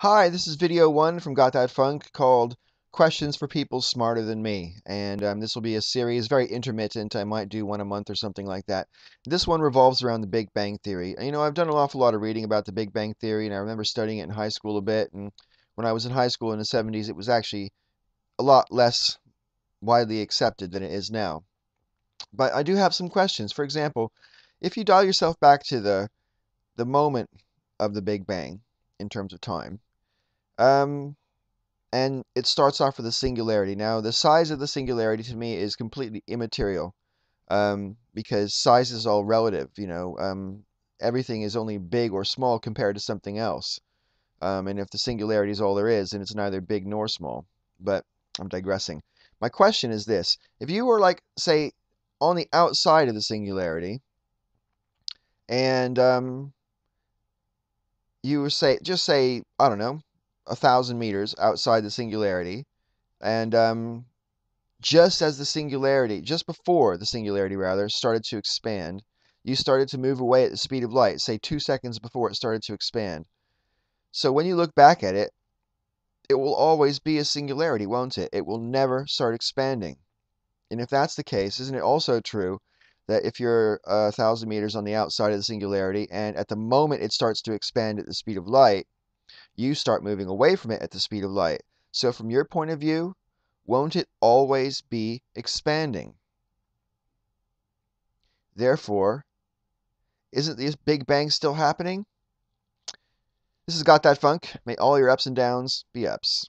Hi, this is video one from Got That Funk called Questions for People Smarter Than Me. And um, this will be a series, very intermittent. I might do one a month or something like that. This one revolves around the Big Bang Theory. You know, I've done an awful lot of reading about the Big Bang Theory, and I remember studying it in high school a bit. And when I was in high school in the 70s, it was actually a lot less widely accepted than it is now. But I do have some questions. For example, if you dial yourself back to the the moment of the Big Bang in terms of time, um, and it starts off with a singularity. Now, the size of the singularity to me is completely immaterial um, because size is all relative. You know, um, everything is only big or small compared to something else. Um, and if the singularity is all there is, then it's neither big nor small. But I'm digressing. My question is this if you were, like, say, on the outside of the singularity, and um, you were say just say I don't know a thousand meters outside the singularity, and um, just as the singularity, just before the singularity rather, started to expand, you started to move away at the speed of light, say two seconds before it started to expand. So when you look back at it, it will always be a singularity, won't it? It will never start expanding. And if that's the case, isn't it also true that if you're a thousand meters on the outside of the singularity and at the moment it starts to expand at the speed of light, you start moving away from it at the speed of light. So, from your point of view, won't it always be expanding? Therefore, isn't this Big Bang still happening? This has Got That Funk. May all your ups and downs be ups.